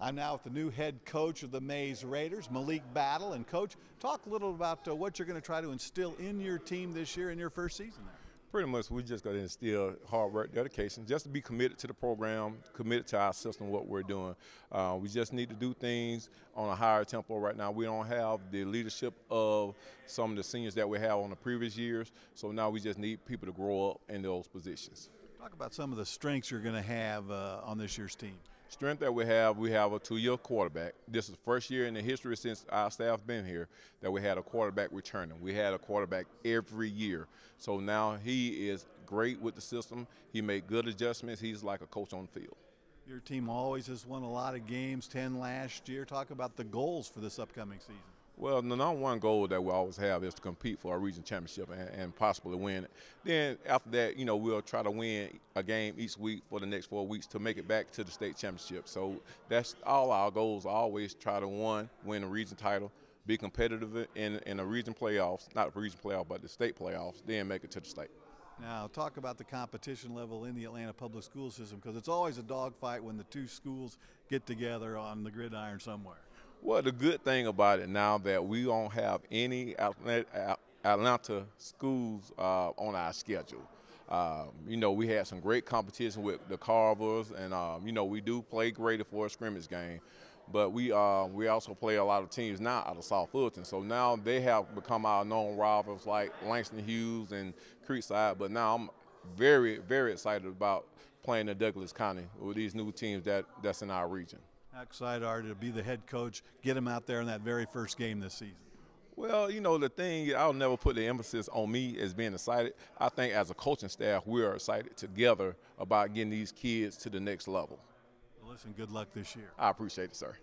I'm now with the new head coach of the Mays Raiders, Malik Battle. And, coach, talk a little about uh, what you're going to try to instill in your team this year in your first season there. Pretty much, we just got to instill hard work, dedication, just to be committed to the program, committed to our system, what we're doing. Uh, we just need to do things on a higher tempo right now. We don't have the leadership of some of the seniors that we have on the previous years, so now we just need people to grow up in those positions. Talk about some of the strengths you're going to have uh, on this year's team strength that we have, we have a two-year quarterback. This is the first year in the history since our staff been here that we had a quarterback returning. We had a quarterback every year. So now he is great with the system. He made good adjustments. He's like a coach on the field. Your team always has won a lot of games, 10 last year. Talk about the goals for this upcoming season. Well, the number one goal that we always have is to compete for a region championship and, and, possibly win. Then after that, you know, we'll try to win a game each week for the next four weeks to make it back to the state championship. So that's all our goals. Always try to one win a region title, be competitive in in a region playoffs, not the region playoff, but the state playoffs. Then make it to the state. Now, talk about the competition level in the Atlanta public school system because it's always a dogfight when the two schools get together on the gridiron somewhere. Well, the good thing about it now that we don't have any Atlanta schools uh, on our schedule. Um, you know, we had some great competition with the Carvers, and um, you know, we do play great for a scrimmage game. But we uh, we also play a lot of teams now out of South Fulton, so now they have become our known rivals like Langston Hughes and Creekside. But now I'm very very excited about playing in Douglas County with these new teams that that's in our region. How excited are you to be the head coach, get him out there in that very first game this season? Well, you know, the thing, I'll never put the emphasis on me as being excited. I think as a coaching staff, we are excited together about getting these kids to the next level. Well, listen, good luck this year. I appreciate it, sir.